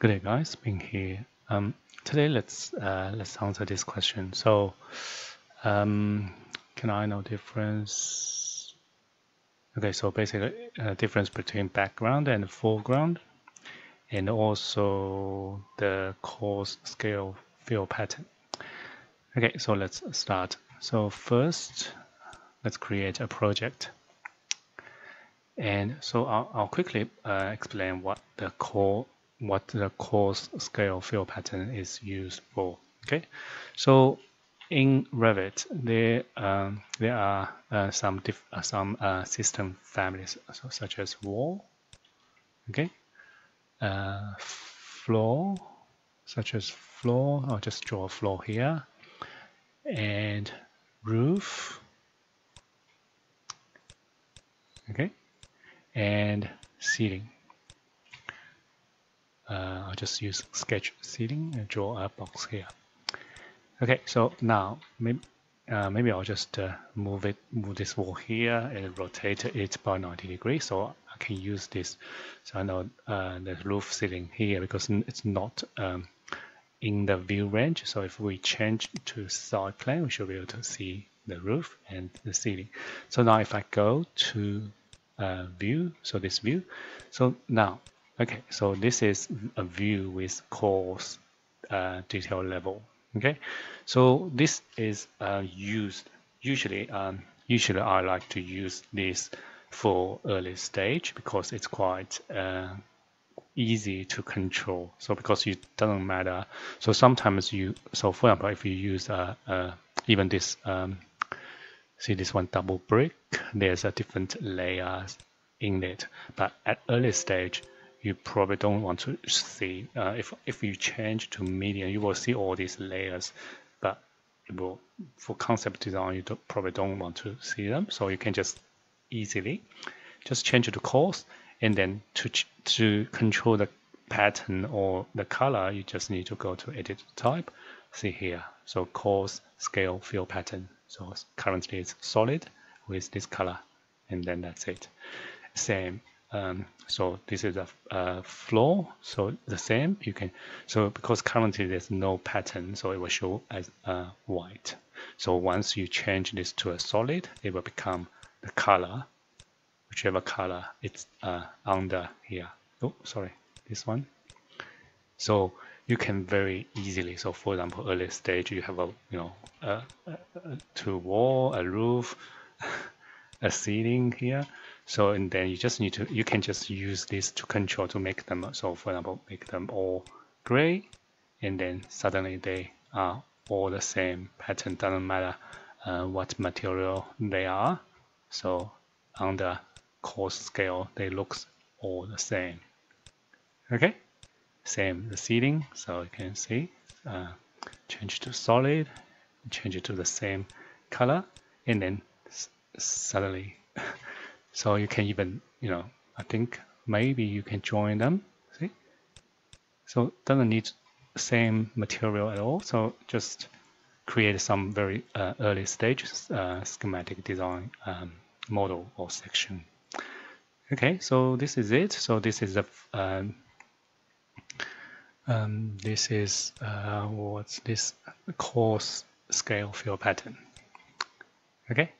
Good day, guys. Bin here. Um, today, let's uh, let's answer this question. So, um, can I know difference? Okay, so basically, uh, difference between background and foreground, and also the coarse scale fill pattern. Okay, so let's start. So first, let's create a project. And so I'll, I'll quickly uh, explain what the core what the coarse scale fill pattern is used for. Okay, so in Revit, there um, there are uh, some uh, some uh, system families, so, such as wall, okay, uh, floor, such as floor. I'll just draw a floor here, and roof, okay, and ceiling. Uh, I'll just use sketch ceiling and draw a box here. Okay, so now maybe, uh, maybe I'll just uh, move it, move this wall here and rotate it by 90 degrees. So I can use this. So I know uh, the roof ceiling here because it's not um, in the view range. So if we change to side plane, we should be able to see the roof and the ceiling. So now if I go to uh, view, so this view, so now Okay, so this is a view with coarse uh, detail level. Okay, so this is uh, used usually. Um, usually, I like to use this for early stage because it's quite uh, easy to control. So because it doesn't matter. So sometimes you. So for example, if you use uh, uh, even this. Um, see this one double brick. There's a different layers in it, but at early stage you probably don't want to see. Uh, if if you change to medium, you will see all these layers, but will, for concept design, you don't, probably don't want to see them. So you can just easily just change it to coarse, and then to to control the pattern or the color, you just need to go to edit type. See here, so coarse scale fill pattern. So currently it's solid with this color, and then that's it. Same um, so this is a, a, floor. So the same, you can, so because currently there's no pattern, so it will show as uh, white. So once you change this to a solid, it will become the color, whichever color it's uh, under here. Oh, sorry, this one. So you can very easily, so for example, early stage, you have a, you know, a, a, a two wall, a roof, a ceiling here. So and then you just need to you can just use this to control to make them so for example make them all gray and then suddenly they are all the same pattern. Doesn't matter uh, what material they are. So on the coarse scale they look all the same. Okay? Same the ceiling so you can see uh, change to solid change it to the same color and then suddenly so you can even you know I think maybe you can join them see? So doesn't need same material at all. So just create some very uh, early stage uh, schematic design um, model or section. Okay so this is it. So this is a um, um, this is uh, what's this? Coarse scale fill pattern. Okay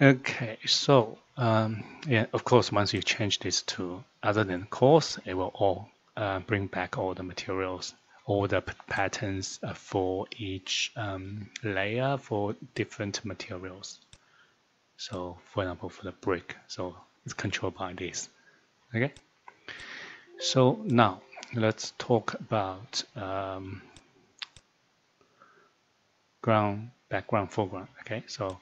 Okay, so um, yeah, of course, once you change this to other than coarse, it will all uh, bring back all the materials, all the patterns uh, for each um, layer for different materials. So, for example, for the brick, so it's controlled by this. Okay. So now let's talk about um, ground background foreground okay? So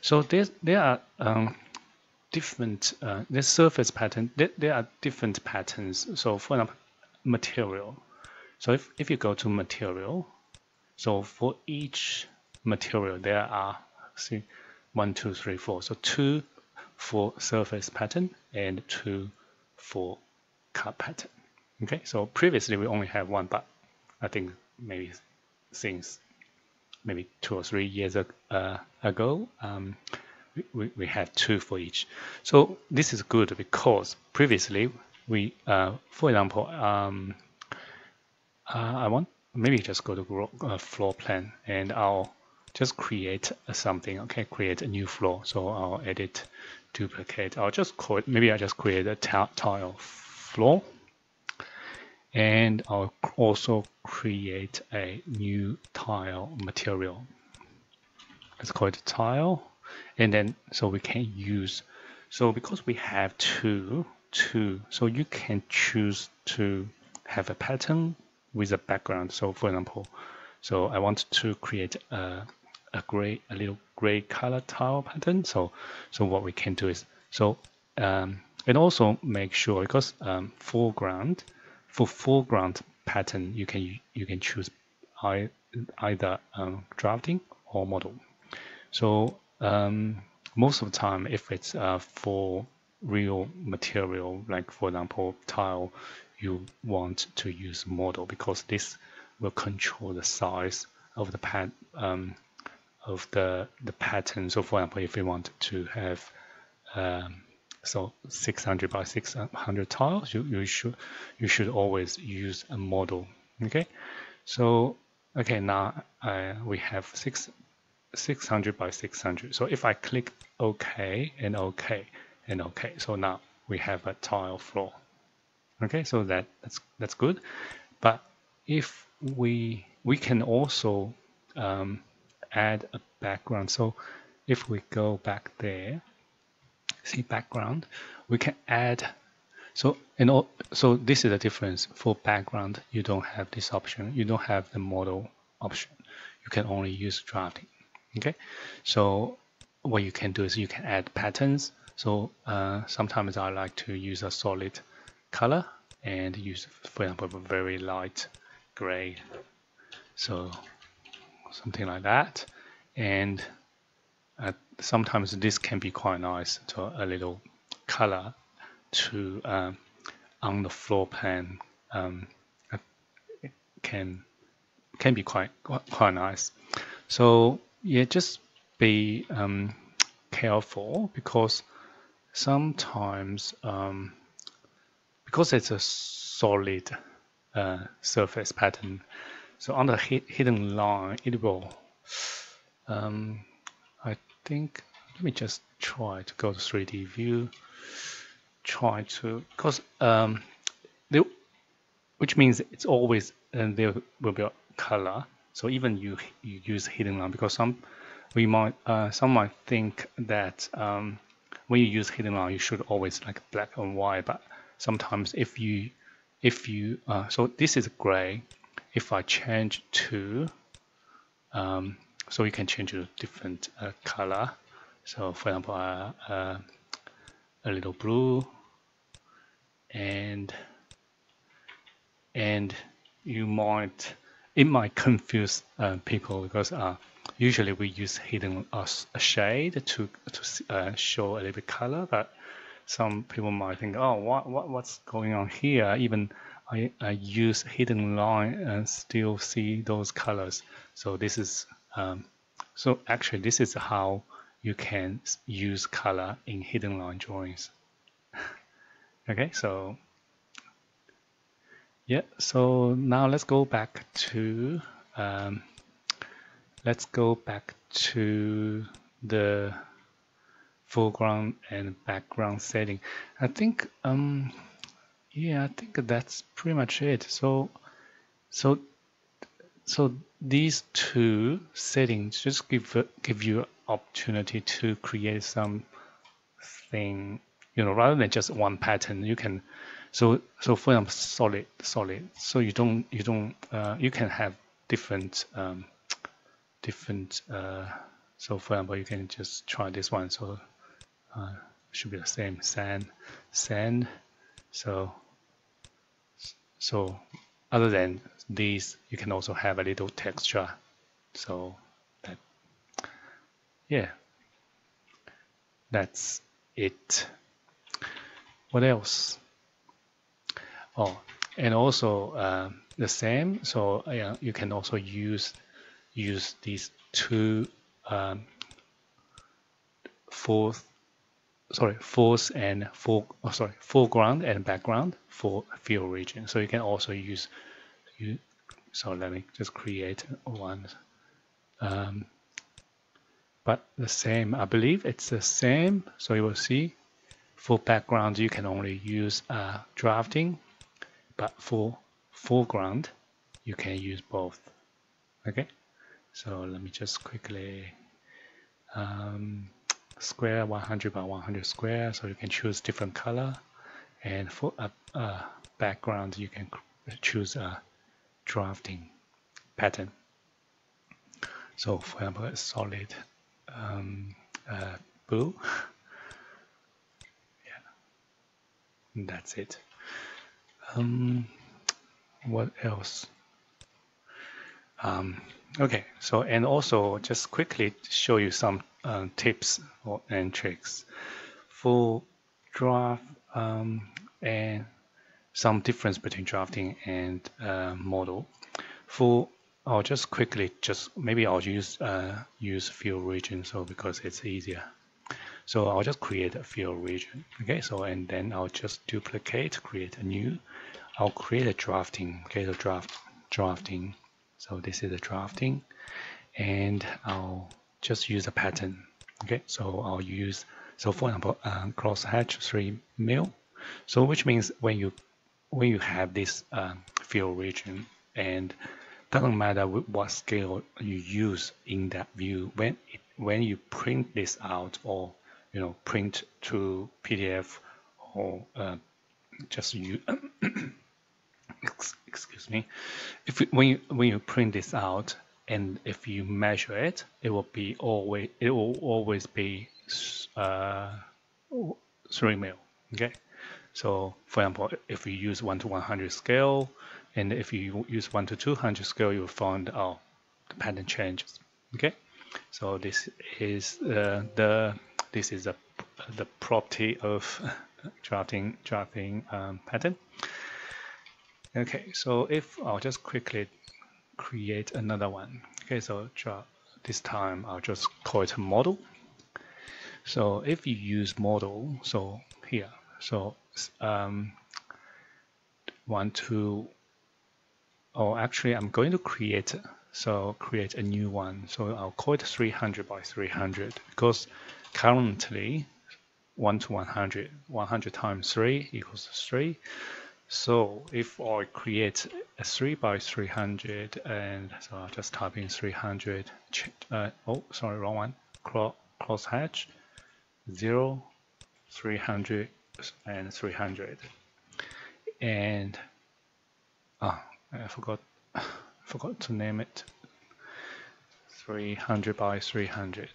so there there are um, different uh, the surface pattern there, there are different patterns. So for example material. So if, if you go to material so for each material there are see one two three four. So two for surface pattern and two for cut pattern okay? So previously we only have one but I think maybe since maybe two or three years uh, ago, um, we, we had two for each. So this is good because previously we, uh, for example, um, uh, I want maybe just go to uh, floor plan and I'll just create something. Okay, create a new floor. So I'll edit, duplicate. I'll just call it. Maybe I just create a tile floor, and I'll also create a new tile material. Let's call it tile, and then so we can use. So because we have two, two, so you can choose to have a pattern with a background. So for example, so I want to create a, a gray, a little gray color tile pattern. So, so what we can do is, so, um, and also make sure because um, foreground, for foreground pattern, you can, you can choose either um, drafting or model. So um, most of the time, if it's uh, for real material, like for example, tile, you want to use model because this will control the size of the pad um, of the the pattern. So for example, if we want to have um, so 600 by 600 tiles, you, you should you should always use a model. Okay, so okay now uh, we have six 600 by 600. So if I click OK and OK and OK, so now we have a tile floor. Okay, so that that's that's good. But if we we can also um, add a background. So if we go back there, see background, we can add. So and all, so this is the difference for background. You don't have this option. You don't have the model option. You can only use drafting. Okay, so what you can do is you can add patterns. So uh, sometimes I like to use a solid color and use, for example, a very light gray. So something like that. And sometimes this can be quite nice to a little color to um, on the floor plan um, can can be quite quite nice. So yeah, just be um, careful because sometimes um, because it's a solid uh, surface pattern, so on the hidden line, it will, um, think, let me just try to go to 3D view, try to, because, um, there, which means it's always, and there will be a color. So even you, you use hidden line, because some, we might, uh, some might think that um, when you use hidden line, you should always like black and white, but sometimes if you, if you, uh, so this is gray, if I change to, um, so you can change to different uh, color. So for example, uh, uh, a little blue and and you might it might confuse uh, people because uh, usually we use hidden uh, a shade to to uh, show a little bit color, but some people might think, oh, what, what what's going on here? Even I, I use hidden line and still see those colors. So this is, um, so actually this is how you can use color in hidden line drawings. okay, so yeah, so now let's go back to, um, let's go back to the foreground and background setting. I think um, yeah, I think that's pretty much it. So, so, so these two settings just give give you opportunity to create something, you know, rather than just one pattern. You can, so so for example, solid solid. So you don't you don't uh, you can have different um, different. Uh, so for example, you can just try this one. So uh, should be the same sand sand. So so other than these, you can also have a little texture. So that, yeah, that's it. What else? Oh, and also uh, the same. So you can also use use these two um, fourth sorry, force and for oh, sorry, foreground and background for filled region. So you can also use you So let me just create one. Um, but the same, I believe it's the same. So you will see for background, you can only use uh, drafting, but for foreground, you can use both. Okay, so let me just quickly um, square 100 by 100 square, so you can choose different color. And for a, a background, you can choose a drafting pattern. So for example, a solid um, uh, blue. yeah, that's it. Um, what else? Um, okay, so and also just quickly show you some uh, tips or, and tricks for draft um, and some difference between drafting and uh, model. For I'll just quickly just maybe I'll use uh, use filled region so because it's easier. So I'll just create a filled region. Okay, so and then I'll just duplicate, create a new. I'll create a drafting. Okay, so draft drafting. So this is a drafting, and I'll just use a pattern. Okay, so I'll use so for example, uh, crosshatch three mil. So which means when you when you have this uh, filled region and doesn't matter what scale you use in that view when it, when you print this out or you know print to PDF or uh, just you excuse me if when you when you print this out and if you measure it it will be always it will always be uh, 3 mil okay so for example if you use 1 to 100 scale and if you use 1 to 200 scale, you'll find, oh, the pattern changes. Okay, so this is uh, the this is a, the property of drafting drafting um, pattern. Okay, so if I'll just quickly create another one. Okay, so this time I'll just call it a model. So if you use model, so here, so um, one to Oh, actually, I'm going to create, so create a new one. So I'll call it 300 by 300 because currently 1 to 100, 100 times 3 equals 3. So if I create a 3 by 300 and so I'll just type in 300, uh, oh, sorry, wrong one, cross hatch, 0, 300, and 300. And, ah, I forgot forgot to name it. 300 by 300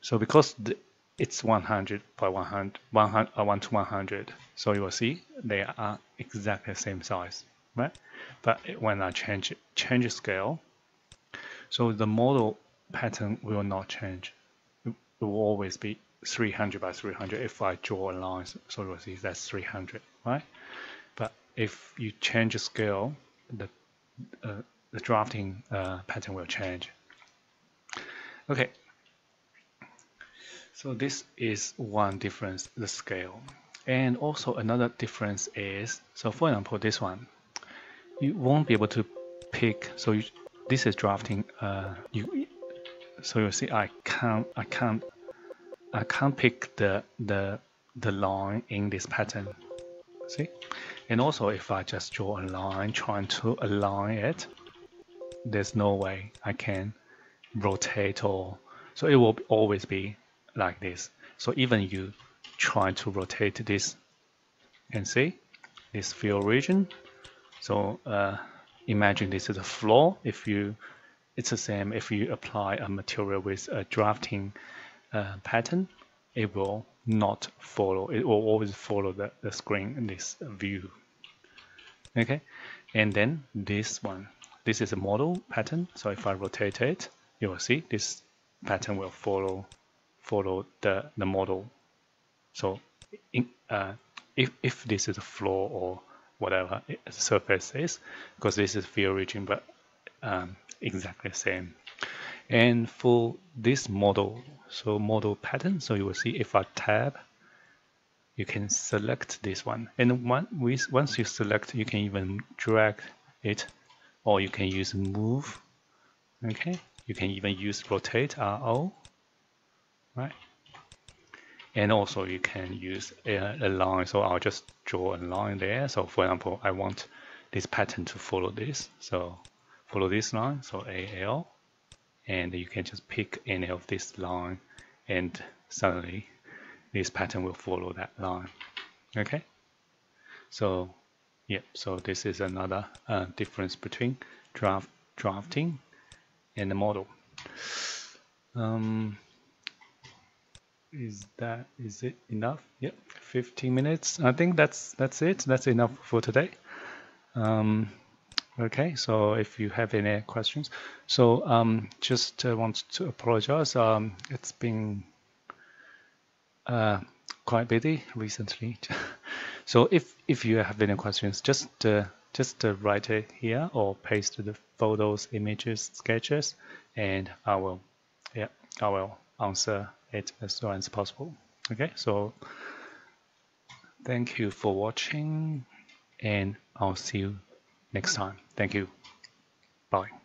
so because the, it's 100 by 100, 100 uh, 1 to 100 so you will see they are exactly the same size right? But when I change change scale so the model pattern will not change. It will always be 300 by 300 if I draw a line so you see that's 300 right but if you change the scale, the, uh, the drafting uh, pattern will change. Okay, so this is one difference, the scale. And also another difference is, so for example, this one, you won't be able to pick, so you, this is drafting, uh, you, so you see I can't, I can't, I can't pick the, the, the line in this pattern, see? And also if I just draw a line trying to align it, there's no way I can rotate or, so it will always be like this. So even you try to rotate this, can see this filled region. So uh, imagine this is a floor. If you, it's the same if you apply a material with a drafting uh, pattern, it will not follow. It will always follow the, the screen in this view. Okay? And then this one. This is a model pattern so if I rotate it you will see this pattern will follow follow the the model. So in, uh, if, if this is a floor or whatever surface is because this is view region but um, exactly the same and for this model so model pattern so you will see if I tab you can select this one. And once you select, you can even drag it or you can use move okay? You can even use rotate RO right? And also you can use a, a, line so I'll just draw a line there. So for example I want this pattern to follow this so follow this line so AL and you can just pick any of this line and suddenly this pattern will follow that line. Okay? So yeah so this is another uh, difference between draft drafting and the model. Um, is that is it enough? Yep 15 minutes. I think that's that's it. That's enough for today. Um, okay so if you have any questions. So um, just uh, want to apologize. Um, it's been uh, quite busy recently. So if if you have any questions just uh, just uh, write it here or paste the photos images sketches and i will yeah i will answer it as soon as possible. Okay, so thank you for watching and I'll see you next time. Thank you. Bye.